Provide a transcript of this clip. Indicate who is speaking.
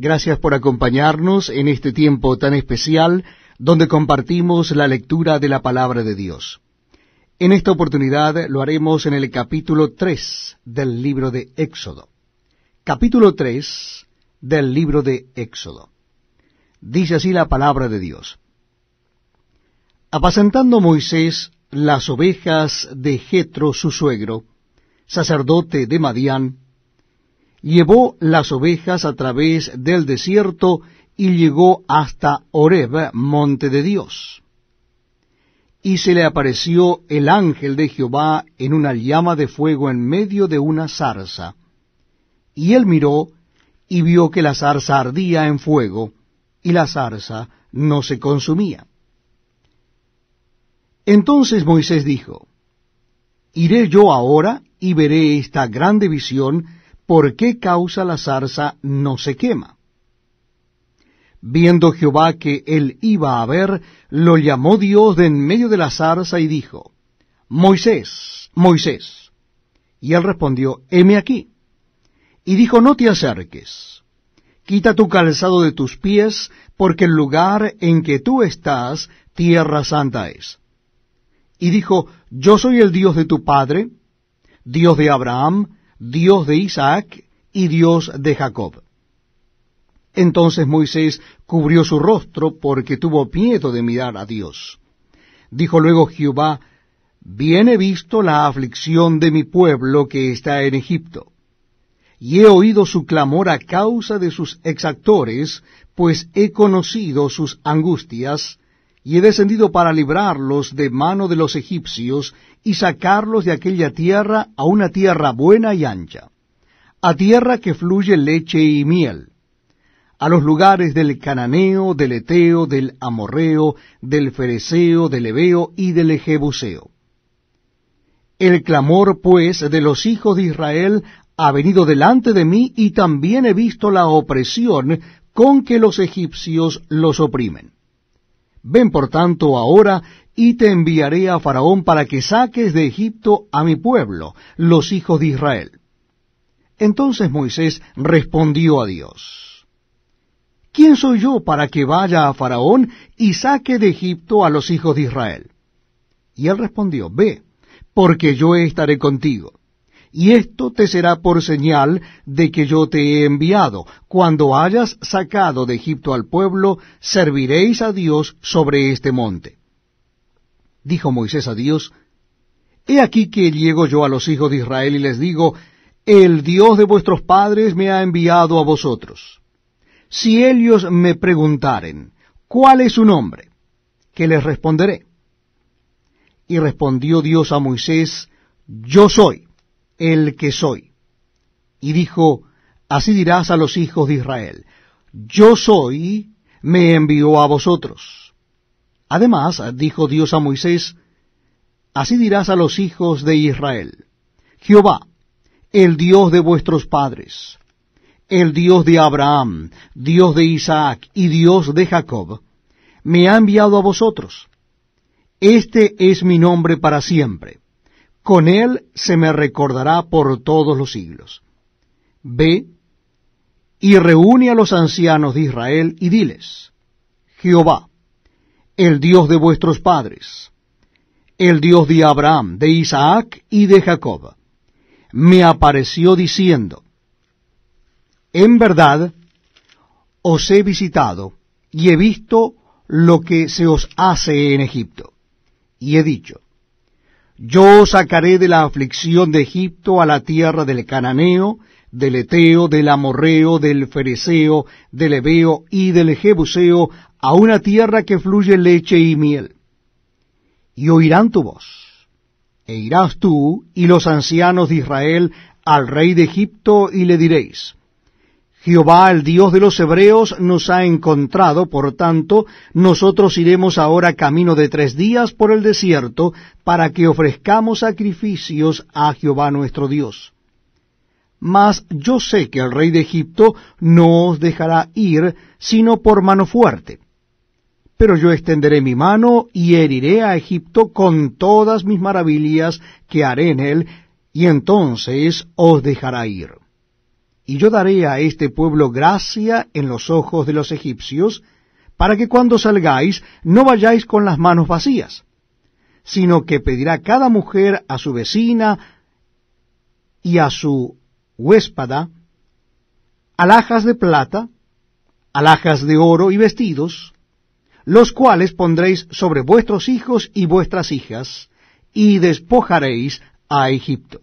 Speaker 1: Gracias por acompañarnos en este tiempo tan especial donde compartimos la lectura de la palabra de Dios. En esta oportunidad lo haremos en el capítulo 3 del libro de Éxodo. Capítulo 3 del libro de Éxodo. Dice así la palabra de Dios. Apacentando Moisés las ovejas de Jetro su suegro, sacerdote de Madián, llevó las ovejas a través del desierto y llegó hasta Horeb, monte de Dios. Y se le apareció el ángel de Jehová en una llama de fuego en medio de una zarza. Y él miró y vio que la zarza ardía en fuego, y la zarza no se consumía. Entonces Moisés dijo, Iré yo ahora y veré esta grande visión ¿por qué causa la zarza no se quema? Viendo Jehová que él iba a ver, lo llamó Dios de en medio de la zarza y dijo, Moisés, Moisés. Y él respondió, heme aquí. Y dijo, no te acerques, quita tu calzado de tus pies, porque el lugar en que tú estás, tierra santa es. Y dijo, yo soy el Dios de tu padre, Dios de Abraham, Dios de Isaac y Dios de Jacob. Entonces Moisés cubrió su rostro porque tuvo miedo de mirar a Dios. Dijo luego Jehová, Bien he visto la aflicción de mi pueblo que está en Egipto, y he oído su clamor a causa de sus exactores, pues he conocido sus angustias, y he descendido para librarlos de mano de los egipcios, y sacarlos de aquella tierra a una tierra buena y ancha, a tierra que fluye leche y miel, a los lugares del cananeo, del eteo, del amorreo, del fereceo, del ebeo y del jebuseo. El clamor, pues, de los hijos de Israel ha venido delante de mí, y también he visto la opresión con que los egipcios los oprimen. Ven por tanto ahora y te enviaré a Faraón para que saques de Egipto a mi pueblo, los hijos de Israel. Entonces Moisés respondió a Dios, ¿quién soy yo para que vaya a Faraón y saque de Egipto a los hijos de Israel? Y él respondió, ve, porque yo estaré contigo. Y esto te será por señal de que yo te he enviado. Cuando hayas sacado de Egipto al pueblo, serviréis a Dios sobre este monte. Dijo Moisés a Dios, He aquí que llego yo a los hijos de Israel y les digo, El Dios de vuestros padres me ha enviado a vosotros. Si ellos me preguntaren, ¿cuál es su nombre? ¿Qué les responderé? Y respondió Dios a Moisés, Yo soy el que soy. Y dijo, Así dirás a los hijos de Israel, Yo soy, me envió a vosotros. Además, dijo Dios a Moisés, Así dirás a los hijos de Israel, Jehová, el Dios de vuestros padres, el Dios de Abraham, Dios de Isaac y Dios de Jacob, me ha enviado a vosotros. Este es mi nombre para siempre. Con él se me recordará por todos los siglos. Ve y reúne a los ancianos de Israel y diles, Jehová, el Dios de vuestros padres, el Dios de Abraham, de Isaac y de Jacob, me apareció diciendo, En verdad os he visitado y he visto lo que se os hace en Egipto. Y he dicho, Yo sacaré de la aflicción de Egipto a la tierra del Cananeo, del Eteo, del Amorreo, del Fereceo, del Ebeo y del Jebuseo, a una tierra que fluye leche y miel. Y oirán tu voz, e irás tú y los ancianos de Israel al rey de Egipto y le diréis, Jehová el Dios de los hebreos nos ha encontrado, por tanto, nosotros iremos ahora camino de tres días por el desierto, para que ofrezcamos sacrificios a Jehová nuestro Dios. Mas yo sé que el rey de Egipto no os dejará ir, sino por mano fuerte pero yo extenderé mi mano y heriré a Egipto con todas mis maravillas que haré en él, y entonces os dejará ir. Y yo daré a este pueblo gracia en los ojos de los egipcios, para que cuando salgáis no vayáis con las manos vacías, sino que pedirá cada mujer a su vecina y a su huéspada alhajas de plata, alhajas de oro y vestidos, los cuales pondréis sobre vuestros hijos y vuestras hijas, y despojaréis a Egipto.